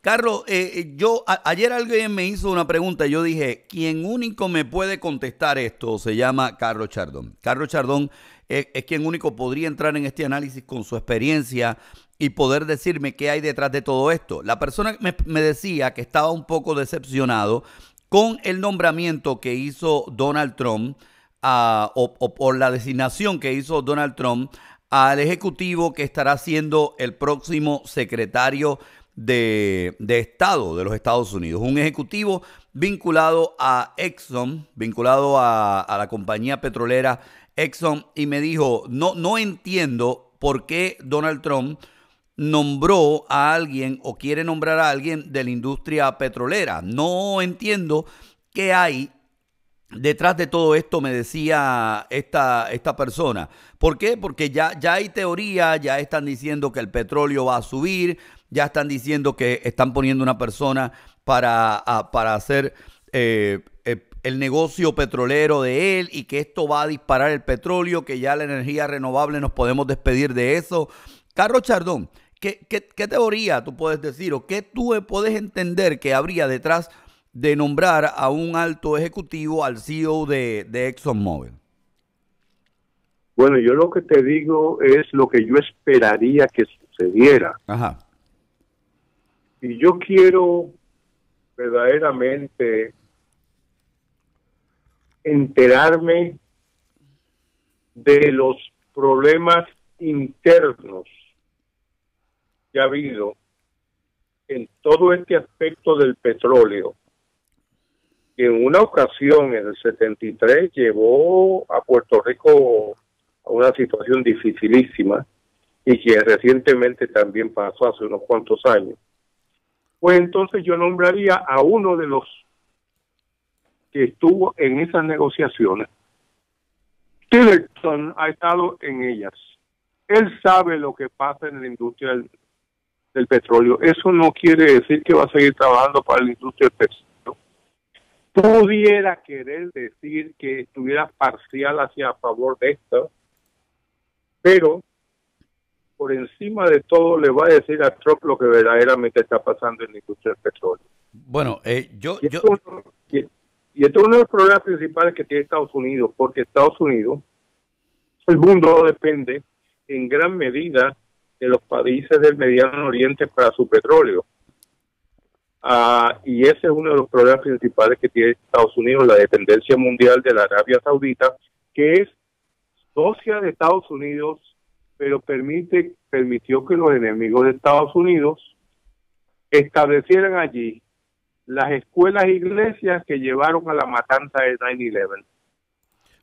Carlos, eh, eh, yo ayer alguien me hizo una pregunta. Yo dije, quien único me puede contestar esto se llama Carlos Chardón. Carlos Chardón es, quien único podría entrar en este análisis con su experiencia y poder decirme qué hay detrás de todo esto. La persona me, me decía que estaba un poco decepcionado con el nombramiento que hizo Donald Trump o, por la designación que hizo Donald Trump al ejecutivo que estará siendo el próximo secretario de, Estado de los Estados Unidos. Un ejecutivo vinculado a Exxon, vinculado a, la compañía petrolera Exxon, y me dijo, no, no entiendo por qué Donald Trump nombró a alguien o quiere nombrar a alguien de la industria petrolera. No entiendo qué hay detrás de todo esto, me decía esta, esta persona. ¿Por qué? Porque ya, ya hay teoría, ya están diciendo que el petróleo va a subir, ya están diciendo que están poniendo una persona para, para hacer eh, eh, el negocio petrolero de él y que esto va a disparar el petróleo, que ya la energía renovable nos podemos despedir de eso. Carlos Chardón, ¿qué, qué, qué teoría tú puedes decir o qué tú puedes entender que habría detrás de nombrar a un alto ejecutivo al CEO de, de ExxonMobil? Bueno, yo lo que te digo es lo que yo esperaría que sucediera. Ajá. Y yo quiero verdaderamente enterarme de los problemas internos que ha habido en todo este aspecto del petróleo que en una ocasión, en el 73, llevó a Puerto Rico a una situación dificilísima y que recientemente también pasó hace unos cuantos años. Pues entonces yo nombraría a uno de los que estuvo en esas negociaciones. Tillerson ha estado en ellas. Él sabe lo que pasa en la industria del, petróleo. Eso no quiere decir que va a seguir trabajando para la industria del petróleo pudiera querer decir que estuviera parcial hacia favor de esto, pero por encima de todo le va a decir a Trump lo que verdaderamente está pasando en la industria del petróleo. Bueno, eh, yo... Y, Esto, y, esto es uno de los problemas principales que tiene Estados Unidos, porque Estados Unidos, el mundo depende en gran medida de los países del Mediano Oriente para su petróleo. Ah, y ese es uno de los problemas principales que tiene Estados Unidos, la dependencia mundial de la Arabia Saudita, que es socia de Estados Unidos, pero permite, permitió que los enemigos de Estados Unidos establecieran allí las escuelas e iglesias que llevaron a la matanza de 9-11.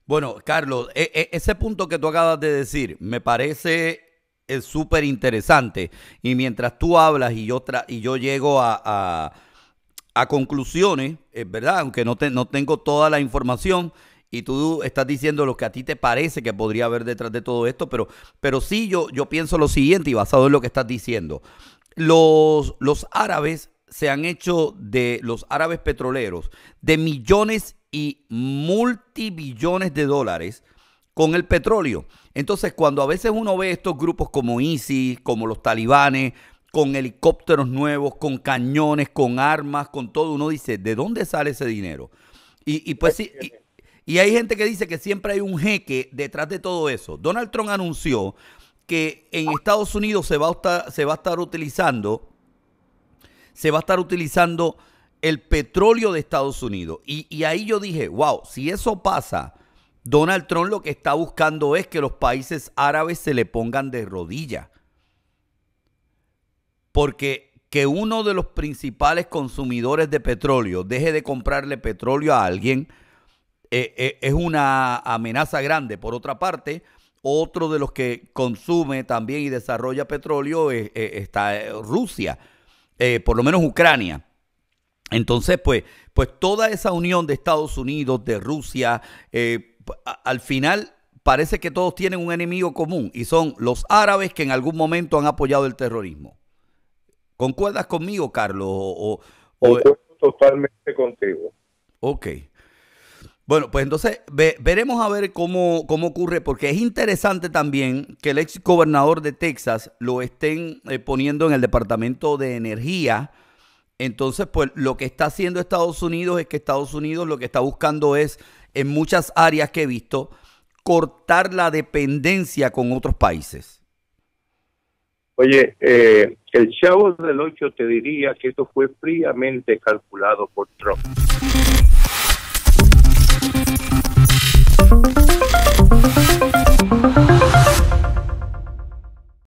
Bueno, Carlos, e, e, ese punto que tú acabas de decir me parece es súper interesante. Y mientras tú hablas y yo, y yo llego a, a, conclusiones, es verdad, aunque no, te no tengo toda la información, y tú estás diciendo lo que a ti te parece que podría haber detrás de todo esto, pero, pero sí yo, yo pienso lo siguiente y basado en lo que estás diciendo. Los, los árabes se han hecho de los árabes petroleros de millones y multibillones de dólares con el petróleo. Entonces, cuando a veces uno ve estos grupos como ISIS, como los talibanes, con helicópteros nuevos, con cañones, con armas, con todo, uno dice, ¿de dónde sale ese dinero? Y, pues sí, y, hay gente que dice que siempre hay un jeque detrás de todo eso. Donald Trump anunció que en Estados Unidos se va a estar, se va a estar utilizando, se va a estar utilizando el petróleo de Estados Unidos. Y, y ahí yo dije, wow, si eso pasa, Donald Trump lo que está buscando es que los países árabes se le pongan de rodillas. Porque que uno de los principales consumidores de petróleo deje de comprarle petróleo a alguien eh, eh, es una amenaza grande. Por otra parte, otro de los que consume también y desarrolla petróleo está Rusia, eh, por lo menos Ucrania. Entonces, pues, pues toda esa unión de Estados Unidos, de Rusia, al final parece que todos tienen un enemigo común y son los árabes que en algún momento han apoyado el terrorismo. ¿Concuerdas conmigo, Carlos? O, totalmente contigo. Ok. Bueno, pues entonces veremos a ver cómo, cómo ocurre, porque es interesante también que el ex gobernador de Texas lo estén eh, poniendo en el Departamento de Energía. Entonces, pues lo que está haciendo Estados Unidos es que Estados Unidos lo que está buscando es, en muchas áreas que he visto, cortar la dependencia con otros países. Oye, eh, el chavo del 8 te diría que esto fue fríamente calculado por Trump.